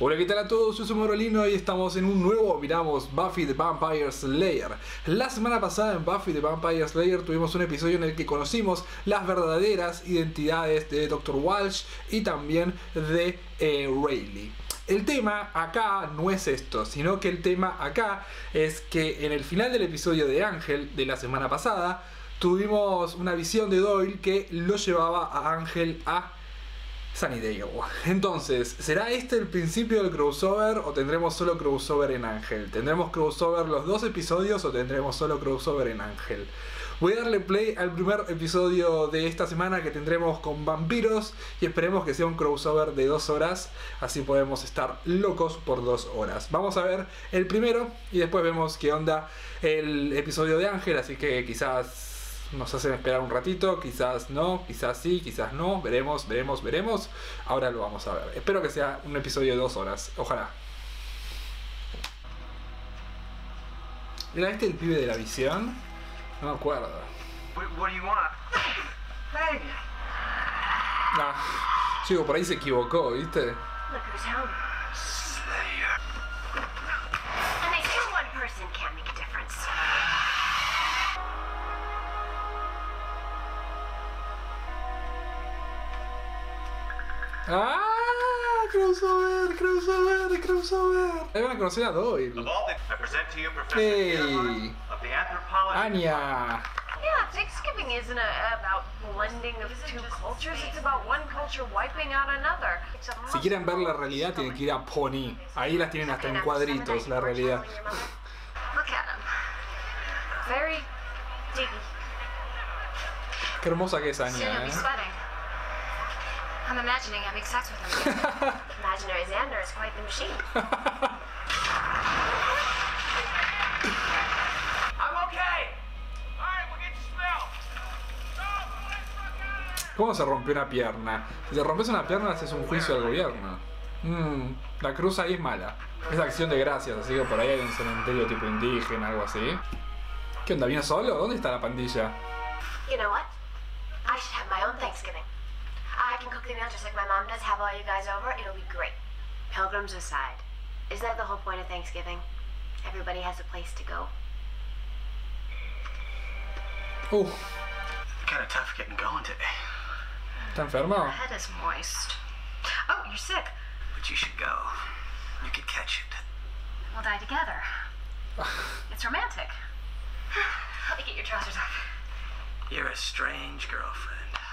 Hola, ¿qué tal a todos? Yo soy Morolino y estamos en un nuevo Miramos Buffy the Vampire Slayer. La semana pasada en Buffy the Vampire Slayer tuvimos un episodio en el que conocimos las verdaderas identidades de Dr. Walsh y también de eh, Rayleigh. El tema acá no es esto, sino que el tema acá es que en el final del episodio de Ángel de la semana pasada tuvimos una visión de Doyle que lo llevaba a Ángel a Sunnydale. Entonces, ¿será este el principio del crossover o tendremos solo crossover en Ángel? ¿Tendremos crossover los dos episodios o tendremos solo crossover en Ángel? Voy a darle play al primer episodio de esta semana que tendremos con vampiros y esperemos que sea un crossover de dos horas, así podemos estar locos por dos horas. Vamos a ver el primero y después vemos qué onda el episodio de Ángel, así que quizás nos hacen esperar un ratito, quizás no, quizás sí, quizás no, veremos, veremos, veremos. Ahora lo vamos a ver. Espero que sea un episodio de dos horas, ojalá. ¿Era este el pibe de la visión? No me acuerdo. Want? Hey! Ah, por ahí se equivocó, ¿viste? ¡Ah! Crossover, crossover, crossover. Ahí van a conocer a Doyle. Hey. Guillermo of the Anthropology. Anya. Yeah, Thanksgiving isn't a, about blending of two cultures. It's about one culture wiping out another. Si quieren ver la realidad tienen que ir a Pony. Ahí las tienen hasta en cuadritos, la realidad. Look at him. Very diggy. Qué hermosa que es Anya, ¿eh? I'm imagining having sex with him. Imaginary Xander is quite the machine. I'm okay! Alright, we'll get you! ¿Cómo se rompió una pierna? Si te rompes una pierna haces un juicio al gobierno. Mmm, la cruz ahí es mala. Es acción de gracias, así que por ahí hay un cementerio tipo indígena, algo así. ¿Qué onda? ¿Viene solo? ¿Dónde está la pandilla? You know what? I should have my own Thanksgiving. I can cook the meal just like my mom does, have all you guys over, it'll be great. Pilgrims aside, isn't that the whole point of Thanksgiving? Everybody has a place to go. Uh, Kind of tough getting going today. ¿está enfermo? My head is moist. Oh, you're sick. But you should go. You could catch it. We'll die together. It's romantic. Let me get your trousers off. You're a strange girlfriend.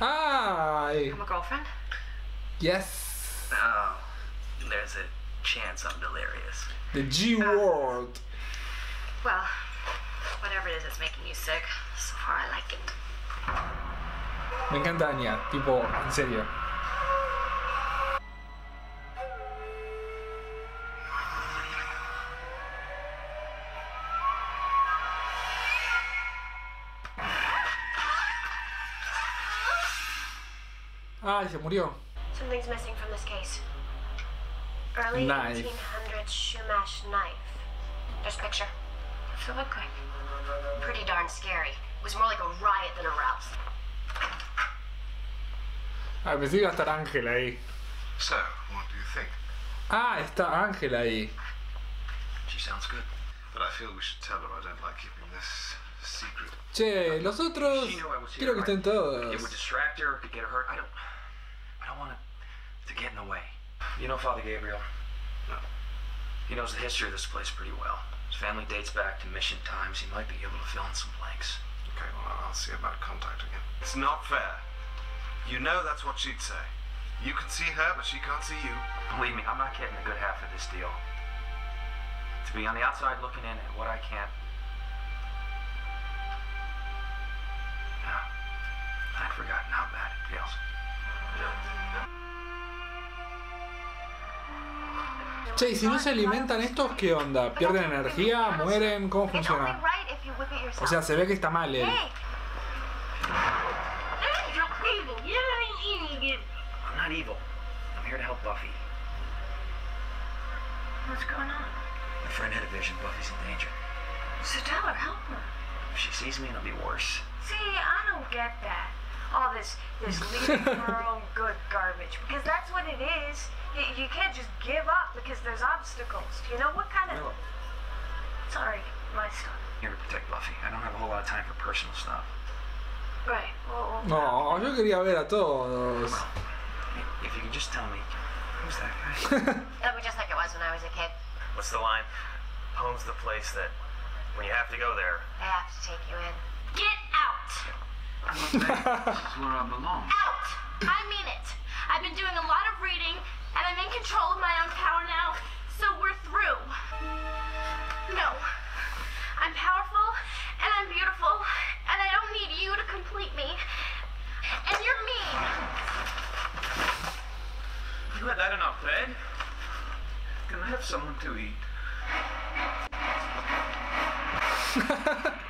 ¡Ay! I'm a girlfriend. Yes! Oh, there's a chance I'm delirious. The G-World. Well, whatever it is that's making you sick, so far I like it. Me encanta Anya, tipo, en serio. Ay, se murió. Something's missing from this case. Early Knife. 1800s Shumash knife. There's a picture. What's it look like? Pretty darn scary. It was more like a riot than a rouse. Ah, pensé que iba a estar Ángel ahí. So, what do you think? Ah, está Ángel ahí. She sounds good. But I feel we should tell her I don't like keeping this secret. Che, los otros quiero que estén todos. It would distract her, could get her hurt. I don't. I don't want it to get in the way. You know Father Gabriel? No. He knows the history of this place pretty well. His family dates back to mission times. He might be able to fill in some blanks. Okay, well, I'll see about contacting him. It's not fair. You know that's what she'd say. You can see her, but she can't see you. Believe me, I'm not getting the good half of this deal. To be on the outside looking in at what I can't. No. I'd forgotten how bad it feels. Che, y si no se alimentan estos, ¿qué onda? ¿Pierden energía? ¿Mueren? ¿Cómo funciona? O sea, se ve que está mal él. Hey! Hey, you're evil. You ain't eating it. I'm not evil. I'm here to help Buffy. What's going on? My friend had a vision. Buffy's in danger. So tell her, help her. If she sees me, it'll be worse. See, I don't get that. All this this leaving for our own good garbage because that's what it is. You, you can't just give up because there's obstacles. Do You know what kind of? No. Sorry, my stuff. Here to protect Buffy. I don't have a whole lot of time for personal stuff. Right. Well, well, No, yo quería ver a todos. Well, if you can just tell me, who's that guy? It'll be just like it was when I was a kid. What's the line? Home's the place that, when you have to go there, I have to take you in. get out. I'm not there. This is where I belong. out. I mean it. I've been doing a lot of reading, and I'm in control of my own power now, so we're through. No. I'm powerful, and I'm beautiful, and I don't need you to complete me. And you're mean. You had that enough, Ed? Can I have someone to eat?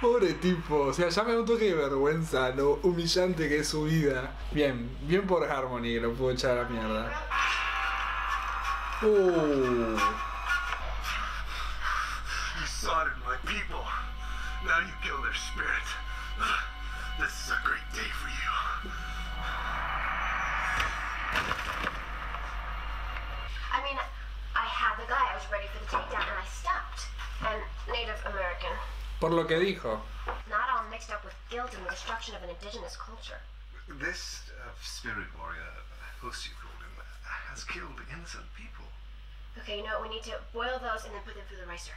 Pobre tipo, o sea, ya me da un toque de vergüenza lo humillante que es su vida. Bien, bien por Harmony lo pudo echar a la mierda. Uh, You. Por lo que dijo. Not all mixed up with guilt and the destruction of an indigenous culture. This uh, spirit warrior, Huss you called him, has killed innocent people. Okay, you know what? We need to boil those and then put them through the ricer.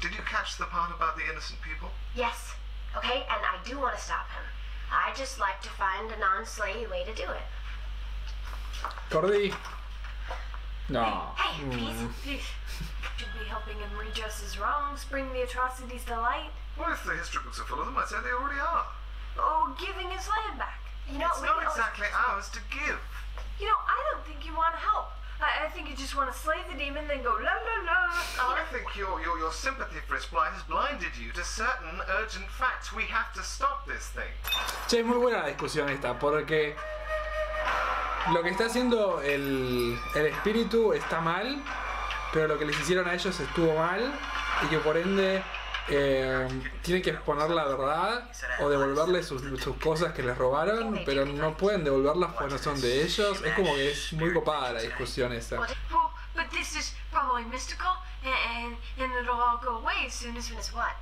Did you catch the part about the innocent people? Yes. Okay, and I do want to stop him. I just like to find a non-slayy way to do it. Cordy. No. Hey, peace. Hmm. Please. Should be helping him redress his wrongs, bring the atrocities to light. Well, if the history books are full of them, I'd say they already are. Oh, giving his land back. You know, It's not can always- exactly ours to give. You know, I don't think you want to help. I, I think you just want to slay the demon, then go la la la. I think your, your, your sympathy for his plight has blinded you to certain urgent facts. We have to stop this thing. Che, es muy buena la discusión esta, porque lo que está haciendo el, el espíritu está mal, pero lo que les hicieron a ellos estuvo mal, y que por ende eh, tienen que exponer la verdad o devolverles sus, sus cosas que les robaron, pero no pueden devolverlas porque no son de ellos. Es como que es muy copada la discusión esa. Well, but this is probably mystical, and, and, and it'll all go away as soon as As soon as what?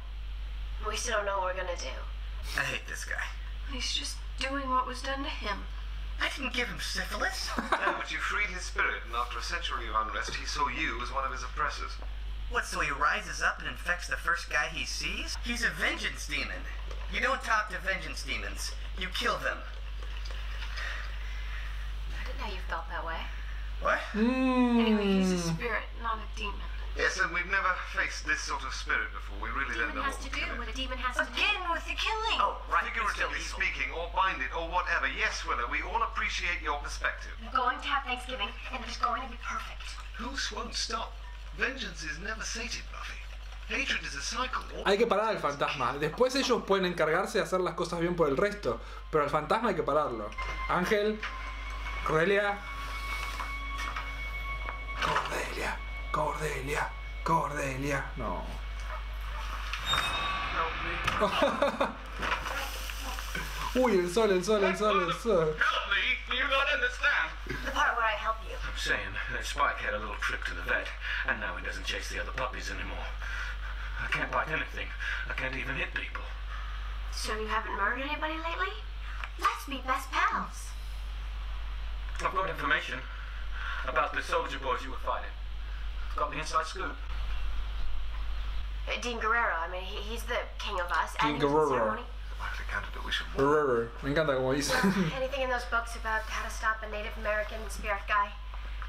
We still don't know what we're gonna do. I hate this guy. he's just doing what was done to him. I didn't give him syphilis. no, but you freed his spirit, and after a century of unrest, he saw you as one of his oppressors. what, so he rises up and infects the first guy he sees? He's a vengeance demon. You don't talk to vengeance demons. You kill them. I didn't know you felt that way. What? Anyway, he's a Mm. spirit, not a demon. Yes, and we've never faced this sort of spirit before. We really don't know what to do what a demon has to do. Again with the killing. Oh, right. Figuratively speaking, or bind it, or whatever. Yes, Willow, we all appreciate your perspective. We're going to have Thanksgiving, and it's going to be perfect. Whose won't stop? Vengeance is never sated, Buffy. Hatred is a cycle. Hay que parar al fantasma. Después ellos pueden encargarse de hacer las cosas bien por el resto, pero al fantasma hay que pararlo. Ángel, Cordelia. Cordelia, Cordelia, Cordelia. No. Uy, el sol, el sol, el sol, el sol. Help me! You don't understand. The part where I help you. I'm saying that Spike had a little trip to the vet, and now he doesn't chase the other puppies anymore. I can't bite anything. I can't even hit people. So you haven't murdered anybody lately? Let's be best pals. I've got information about the soldier boys you were fighting. Got the inside scoop. Uh, Dean Guerrero, I mean, he, he's the king of us. Dean Guerrero. Brr, Me encanta como dice. Anything in those books about how to stop a Native American spirit guy?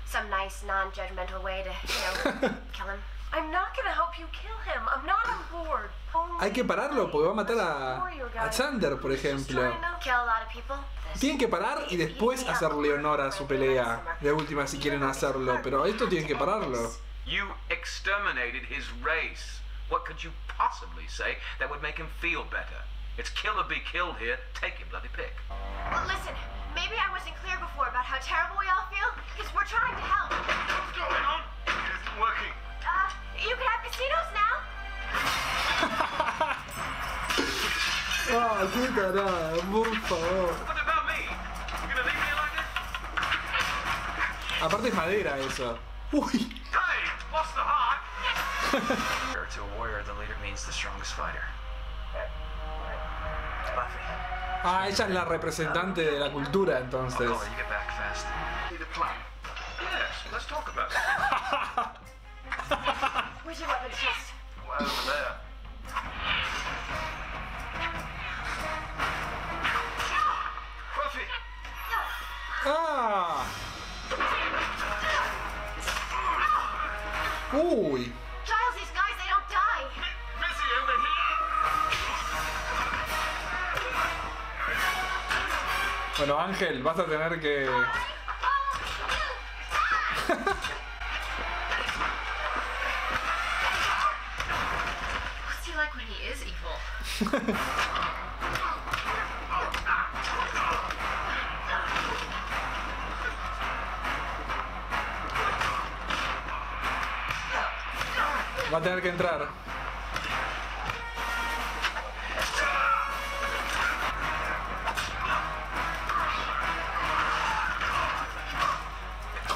Some nice, non-judgmental way to, you know, kill him. I'm not gonna help you kill him. I'm not on board. Only Hay que pararlo porque va a matar a, a Xander, por ejemplo. trying to- Kill a lot of people. This- Tienen que parar y después hacerle honor a su pelea. De última, si quieren hacerlo. Pero esto tienen que pararlo. You exterminated his race. What could you possibly say that would make him feel better? It's kill or be killed here. Take your bloody pick. Well, listen, maybe I wasn't clear before about how terrible we all feel, because we're trying to help. What's going on? It isn't working. Uh, you can have casinos now. Ah, qué tarada, por favor. What about me? You gonna leave me like this? Aparte es madera eso. Uy. What's the heart? To a warrior, the leader means the strongest fighter. Buffy. Ah, ella es la representante de la cultura entonces. I'll let you get back fast. Need a plan. Yes, let's talk about it. Where's your weapon chest? Well, over there. Buffy! Ah. Here! Bueno, Ángel, vas a tener que. Va a tener que entrar.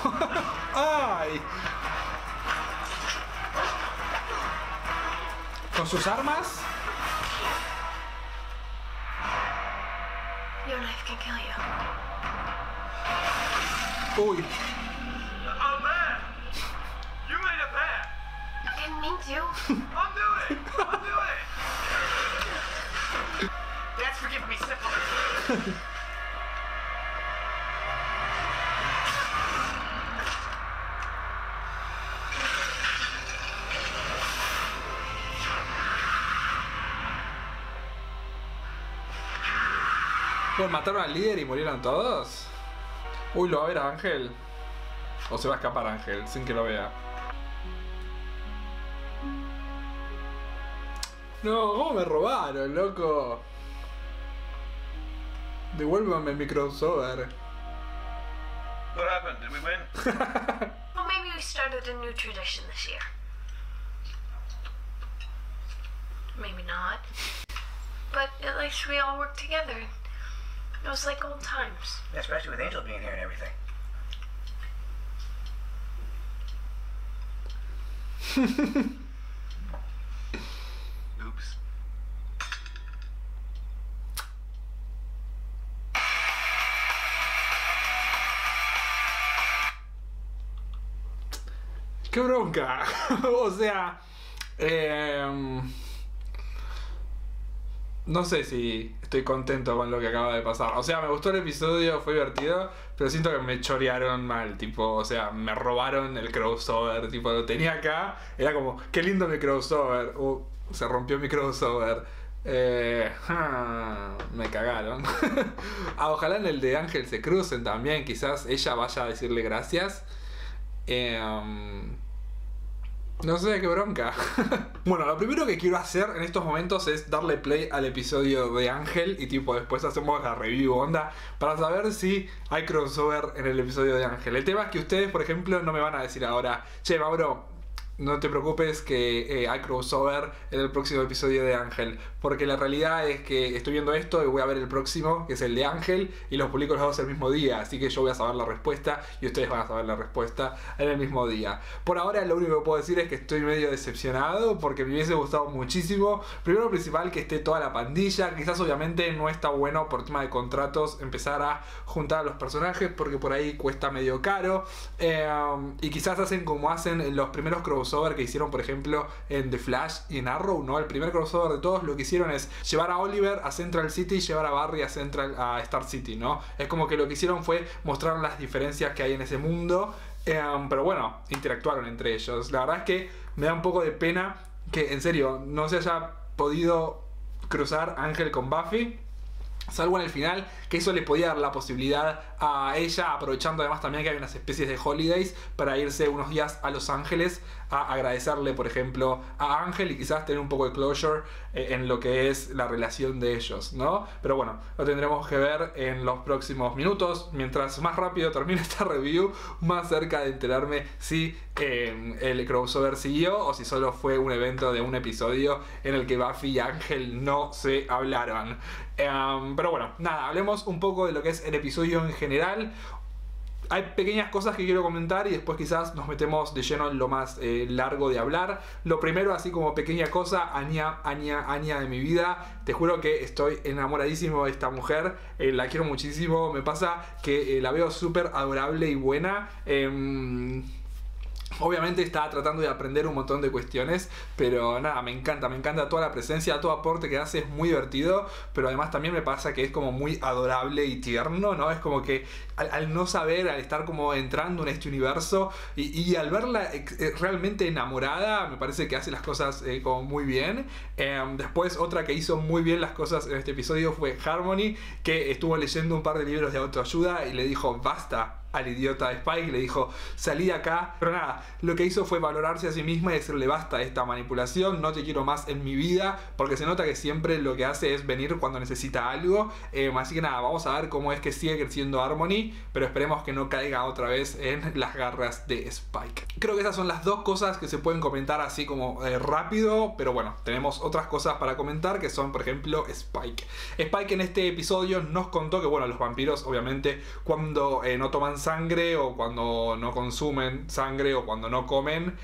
¡Ay! ¿Con sus armas? Uy. Simple. Pues mataron al líder y murieron todos. Uy, ¿lo va a ver Ángel? O se va a escapar Ángel sin que lo vea. No, ¿cómo me robaron, loco? Devuélvame mi crossover. What happened? Did we win? Well, maybe we started a new tradition this year. Maybe not. But at least we all worked together. It was like old times. Especially with Angel being here and everything. ¡Qué bronca! o sea... em, no sé si estoy contento con lo que acaba de pasar. O sea, me gustó el episodio, fue divertido, pero siento que me chorearon mal, tipo, o sea, me robaron el crossover, tipo, lo tenía acá, era como, qué lindo mi crossover, uh, se rompió mi crossover. Eh, me cagaron. Ah, ojalá en el de Ángel se crucen también, quizás ella vaya a decirle gracias. Em, no sé, qué bronca. bueno, lo primero que quiero hacer en estos momentos es darle play al episodio de Ángel y tipo después hacemos la review onda para saber si hay crossover en el episodio de Ángel. El tema es que ustedes, por ejemplo, no me van a decir ahora, che, Mauro, no te preocupes que eh, hay crossover en el próximo episodio de Ángel. Porque la realidad es que estoy viendo esto y voy a ver el próximo, que es el de Ángel, y los publico los dos el mismo día. Así que yo voy a saber la respuesta y ustedes van a saber la respuesta en el mismo día. Por ahora lo único que puedo decir es que estoy medio decepcionado porque me hubiese gustado muchísimo. Primero principal que esté toda la pandilla. Quizás obviamente no está bueno por tema de contratos empezar a juntar a los personajes porque por ahí cuesta medio caro. Eh, y quizás hacen como hacen en los primeros crossovers que hicieron, por ejemplo, en The Flash y en Arrow, ¿no? El primer crossover de todos lo que hicieron es llevar a Oliver a Central City y llevar a Barry a Central a Star City, ¿no? Es como que lo que hicieron fue mostrar las diferencias que hay en ese mundo. eh, pero bueno, interactuaron entre ellos. La verdad es que me da un poco de pena que, en serio, no se haya podido cruzar Ángel con Buffy. Salvo en el final, que eso le podía dar la posibilidad a ella, aprovechando además también que hay unas especies de holidays, para irse unos días a Los Ángeles a agradecerle, por ejemplo, a Ángel y quizás tener un poco de closure eh, en lo que es la relación de ellos, ¿no? Pero bueno, lo tendremos que ver en los próximos minutos. Mientras más rápido termine esta review, más cerca de enterarme si eh, el crossover siguió o si solo fue un evento de un episodio en el que Buffy y Ángel no se hablaron. Em, pero bueno, nada, hablemos un poco de lo que es el episodio en general hay pequeñas cosas que quiero comentar y después quizás nos metemos de lleno en lo más eh, largo de hablar. Lo primero, así como pequeña cosa, Aña, Aña, Aña de mi vida. Te juro que estoy enamoradísimo de esta mujer. Eh, la quiero muchísimo. Me pasa que eh, la veo súper adorable y buena. Obviamente estaba tratando de aprender un montón de cuestiones, pero nada, me encanta, me encanta toda la presencia, todo aporte que hace, es muy divertido, pero además también me pasa que es como muy adorable y tierno, ¿no? Es como que al, no saber, al estar como entrando en este universo y, al verla eh, realmente enamorada, me parece que hace las cosas eh, como muy bien. Em, después otra que hizo muy bien las cosas en este episodio fue Harmony, que estuvo leyendo un par de libros de autoayuda y le dijo, basta, al idiota Spike, le dijo, salí de acá. Pero nada, lo que hizo fue valorarse a sí misma y decirle, basta esta manipulación, no te quiero más en mi vida, porque se nota que siempre lo que hace es venir cuando necesita algo. Em, así que nada, vamos a ver cómo es que sigue creciendo Harmony, pero esperemos que no caiga otra vez en las garras de Spike. Creo que esas son las dos cosas que se pueden comentar así como eh, rápido, pero bueno, tenemos otras cosas para comentar que son, por ejemplo, Spike. Spike en este episodio nos contó que, bueno, los vampiros, obviamente, cuando eh, no toman sangre o cuando no consumen sangre o cuando no comen,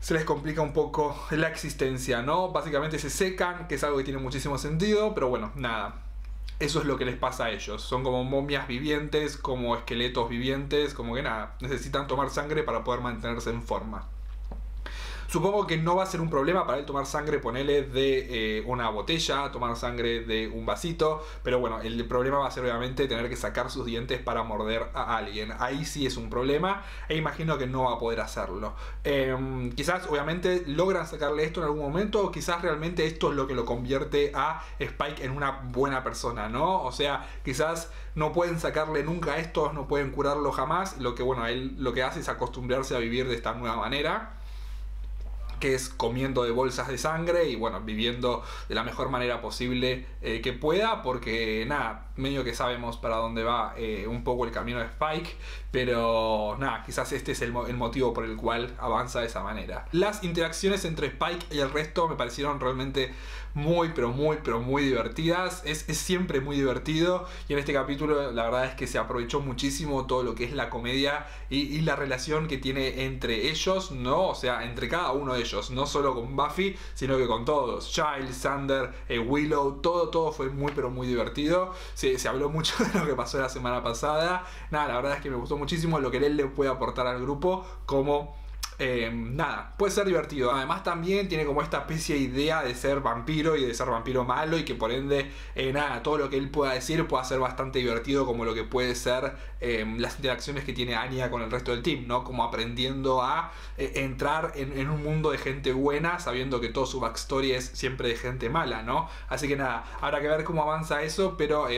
se les complica un poco la existencia, ¿no? Básicamente se secan, que es algo que tiene muchísimo sentido, pero bueno, nada. Eso es lo que les pasa a ellos. Son como momias vivientes, como esqueletos vivientes, como que nada, necesitan tomar sangre para poder mantenerse en forma. Supongo que no va a ser un problema para él tomar sangre, ponerle de eh, una botella, tomar sangre de un vasito, pero bueno, el problema va a ser obviamente tener que sacar sus dientes para morder a alguien. Ahí sí es un problema e imagino que no va a poder hacerlo. Em, quizás obviamente logran sacarle esto en algún momento o quizás realmente esto es lo que lo convierte a Spike en una buena persona, ¿no? O sea, quizás no pueden sacarle nunca esto, no pueden curarlo jamás, lo que bueno, él lo que hace es acostumbrarse a vivir de esta nueva manera que es comiendo de bolsas de sangre y bueno, viviendo de la mejor manera posible eh, que pueda, porque nada, medio que sabemos para dónde va eh, un poco el camino de Spike, pero nada, quizás este es el, motivo por el cual avanza de esa manera. Las interacciones entre Spike y el resto me parecieron realmente muy, pero muy, pero muy divertidas. Es, siempre muy divertido y en este capítulo la verdad es que se aprovechó muchísimo todo lo que es la comedia y, la relación que tiene entre ellos, ¿no? O sea, entre cada uno de ellos, no solo con Buffy, sino que con todos. Giles, Sander, eh, Willow, todo, todo fue muy, pero muy divertido se, habló mucho de lo que pasó la semana pasada. Nada, la verdad es que me gustó muchísimo lo que él le puede aportar al grupo como eh, nada, puede ser divertido. Además también tiene como esta especie de idea de ser vampiro y de ser vampiro malo y que por ende, eh, nada, todo lo que él pueda decir pueda ser bastante divertido como lo que puede ser eh, las interacciones que tiene Anya con el resto del team, ¿no? Como aprendiendo a entrar en, en, un mundo de gente buena sabiendo que todo su backstory es siempre de gente mala, ¿no? Así que nada, habrá que ver cómo avanza eso, pero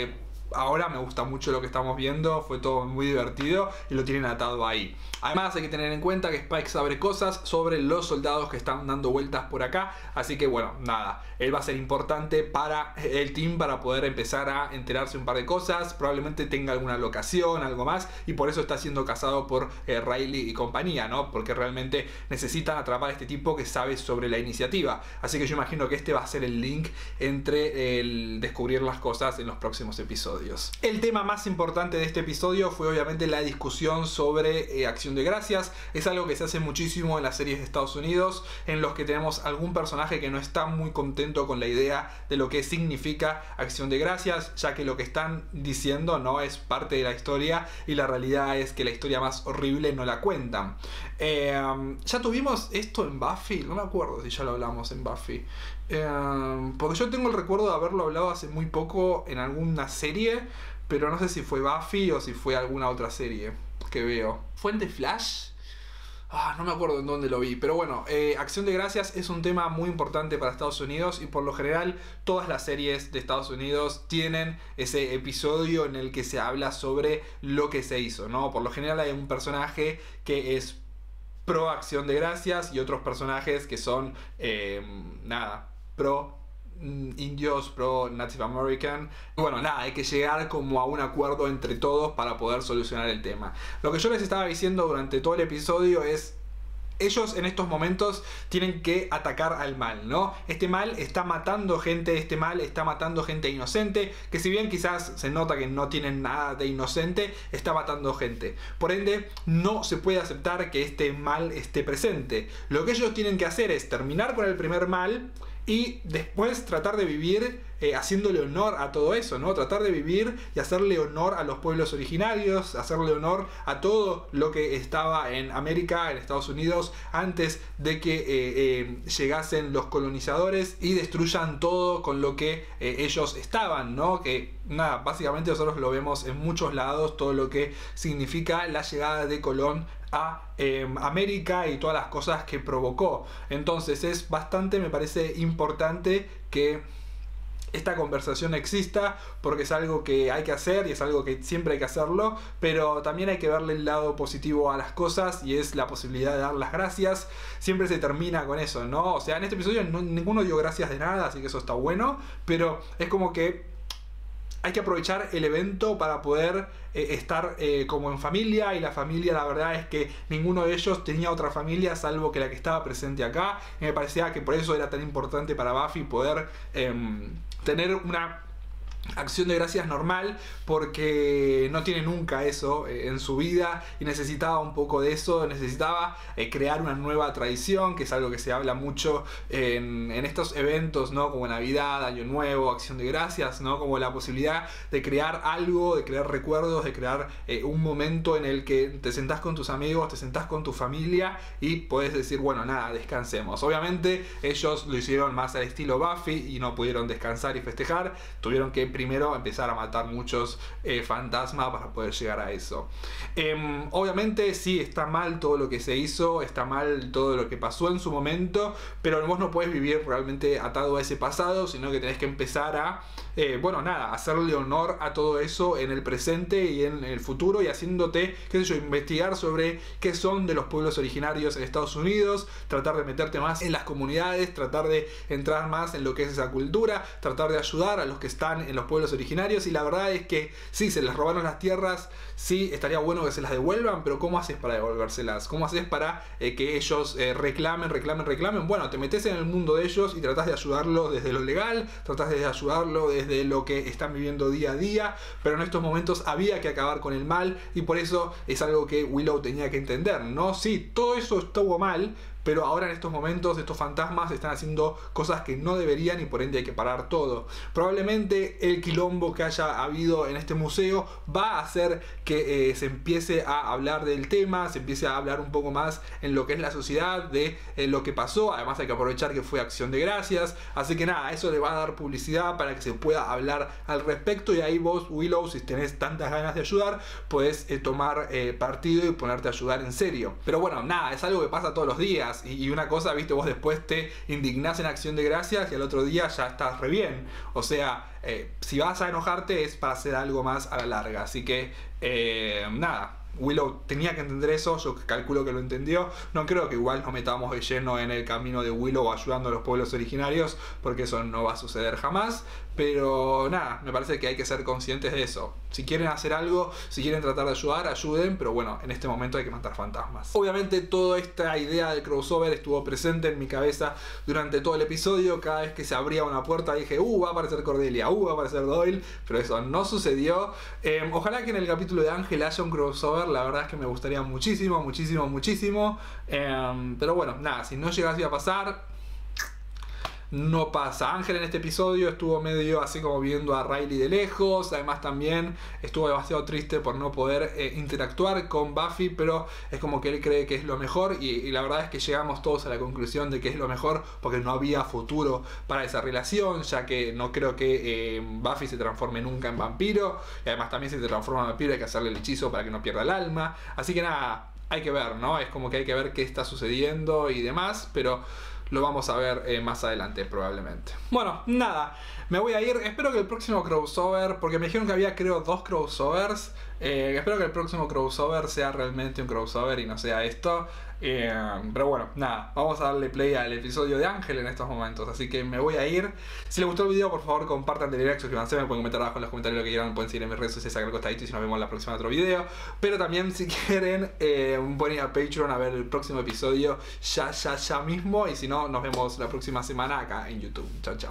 ahora me gusta mucho lo que estamos viendo, fue todo muy divertido y lo tienen atado ahí. Además hay que tener en cuenta que Spike sabe cosas sobre los soldados que están dando vueltas por acá, así que bueno, nada, él va a ser importante para el team para poder empezar a enterarse un par de cosas, probablemente tenga alguna locación, algo más, y por eso está siendo cazado por eh, Riley y compañía, ¿no? Porque realmente necesitan atrapar a este tipo que sabe sobre la iniciativa. Así que yo imagino que este va a ser el link entre el descubrir las cosas en los próximos El tema más importante de este episodio fue obviamente la discusión sobre eh, acción de gracias. Es algo que se hace muchísimo en las series de Estados Unidos, en los que tenemos algún personaje que no está muy contento con la idea de lo que significa acción de gracias, ya que lo que están diciendo no es parte de la historia y la realidad es que la historia más horrible no la cuentan. Em, ya tuvimos esto en Buffy, no me acuerdo si ya lo hablamos en Buffy. Em, porque yo tengo el recuerdo de haberlo hablado hace muy poco en alguna serie, pero no sé si fue Buffy o si fue alguna otra serie que veo. ¿Fue en The Flash? Ah, no me acuerdo en dónde lo vi, pero bueno, eh, Acción de Gracias es un tema muy importante para Estados Unidos y por lo general todas las series de Estados Unidos tienen ese episodio en el que se habla sobre lo que se hizo, ¿no? Por lo general hay un personaje que es pro Acción de Gracias y otros personajes que son, eh, nada, pro mm, indios pro Native American. Bueno, nada, hay que llegar como a un acuerdo entre todos para poder solucionar el tema. Lo que yo les estaba diciendo durante todo el episodio es ellos en estos momentos tienen que atacar al mal, ¿no? Este mal está matando gente, este mal está matando gente inocente, que si bien quizás se nota que no tienen nada de inocente, está matando gente. Por ende, no se puede aceptar que este mal esté presente. Lo que ellos tienen que hacer es terminar con el primer mal y después tratar de vivir eh, haciéndole honor a todo eso, ¿no? Tratar de vivir y hacerle honor a los pueblos originarios, hacerle honor a todo lo que estaba en América, en Estados Unidos, antes de que eh, eh, llegasen los colonizadores y destruyan todo con lo que ellos estaban, ¿no? Que nada, básicamente nosotros lo vemos en muchos lados, todo lo que significa la llegada de Colón a América y todas las cosas que provocó. Entonces es bastante, me parece importante que esta conversación exista porque es algo que hay que hacer y es algo que siempre hay que hacerlo, pero también hay que verle el lado positivo a las cosas y es la posibilidad de dar las gracias. Siempre se termina con eso, ¿no? O sea, en este episodio ninguno dio gracias de nada, así que eso está bueno, pero es como que hay que aprovechar el evento para poder eh, estar eh, como en familia y la familia la verdad es que ninguno de ellos tenía otra familia salvo que la que estaba presente acá. Y me parecía que por eso era tan importante para Buffy poder em, tener una acción de gracias normal porque no tiene nunca eso eh, en su vida y necesitaba un poco de eso, necesitaba eh, crear una nueva tradición, que es algo que se habla mucho en, estos eventos, ¿no? Como Navidad, Año Nuevo, Acción de Gracias, ¿no? Como la posibilidad de crear algo, de crear recuerdos, de crear eh, un momento en el que te sentás con tus amigos, te sentás con tu familia y puedes decir, bueno, nada, descansemos. Obviamente ellos lo hicieron más al estilo Buffy y no pudieron descansar y festejar, tuvieron que primero empezar a matar muchos eh, fantasmas para poder llegar a eso. Em, obviamente sí, está mal todo lo que se hizo, está mal todo lo que pasó en su momento, pero vos no puedes vivir realmente atado a ese pasado, sino que tenés que empezar a, eh, bueno, nada, hacerle honor a todo eso en el presente y en el futuro y haciéndote, qué sé yo, investigar sobre qué son de los pueblos originarios en Estados Unidos, tratar de meterte más en las comunidades, tratar de entrar más en lo que es esa cultura, tratar de ayudar a los que están en los pueblos originarios y la verdad es que sí, se les robaron las tierras, sí, estaría bueno que se las devuelvan, pero ¿cómo haces para devolvérselas? ¿Cómo haces para eh, que ellos eh, reclamen, reclamen, reclamen? Bueno, te metes en el mundo de ellos y tratás de ayudarlo desde lo legal, tratás de ayudarlo desde lo que están viviendo día a día, pero en estos momentos había que acabar con el mal y por eso es algo que Willow tenía que entender, ¿no? Sí, todo eso estuvo mal, pero ahora en estos momentos estos fantasmas están haciendo cosas que no deberían y por ende hay que parar todo. Probablemente el quilombo que haya habido en este museo va a hacer que eh, se empiece a hablar del tema, se empiece a hablar un poco más en lo que es la sociedad, de eh, lo que pasó, además hay que aprovechar que fue acción de gracias, así que nada, eso le va a dar publicidad para que se pueda hablar al respecto y ahí vos, Willow, si tenés tantas ganas de ayudar, puedes eh, tomar partido y ponerte a ayudar en serio. Pero bueno, nada, es algo que pasa todos los días y, una cosa, viste, vos después te indignás en acción de gracias y al otro día ya estás re bien. O sea, eh, si vas a enojarte es para hacer algo más a la larga. Así que, eh, nada. Willow tenía que entender eso, yo calculo que lo entendió. No creo que igual nos metamos de lleno en el camino de Willow ayudando a los pueblos originarios, porque eso no va a suceder jamás. Pero nada, me parece que hay que ser conscientes de eso. Si quieren hacer algo, si quieren tratar de ayudar, ayuden, pero bueno, en este momento hay que matar fantasmas. Obviamente toda esta idea del crossover estuvo presente en mi cabeza durante todo el episodio. Cada vez que se abría una puerta dije, uh, va a aparecer Cordelia, uh, va a aparecer Doyle, pero eso no sucedió. Em, ojalá que en el capítulo de Ángel haya un crossover, la verdad es que me gustaría muchísimo, muchísimo, muchísimo. Em, pero bueno, nada, si no llegase a pasar, no pasa. Ángel en este episodio estuvo medio así como viendo a Riley de lejos, además también estuvo demasiado triste por no poder eh, interactuar con Buffy, pero es como que él cree que es lo mejor y, la verdad es que llegamos todos a la conclusión de que es lo mejor porque no había futuro para esa relación, ya que no creo que eh, Buffy se transforme nunca en vampiro y además también si se transforma en vampiro hay que hacerle el hechizo para que no pierda el alma, así que nada, hay que ver, ¿no? Es como que hay que ver qué está sucediendo y demás, pero lo vamos a ver eh, más adelante probablemente. Bueno, nada, me voy a ir. Espero que el próximo crossover, porque me dijeron que había creo dos crossovers. eh, espero que el próximo crossover sea realmente un crossover y no sea esto. Eh, pero bueno, nada, vamos a darle play al episodio de Ángel en estos momentos. Así que me voy a ir. Si les gustó el video, por favor, compartan, denle like, suscríbanse, me pueden comentar abajo en los comentarios lo que quieran. Pueden seguir en mis redes sociales, sacar costadito y si nos vemos en la próxima otro video. Pero también, si quieren, eh, pueden ir a Patreon a ver el próximo episodio ya, ya, ya mismo. Y si no, nos vemos la próxima semana acá en YouTube. Chao, chao.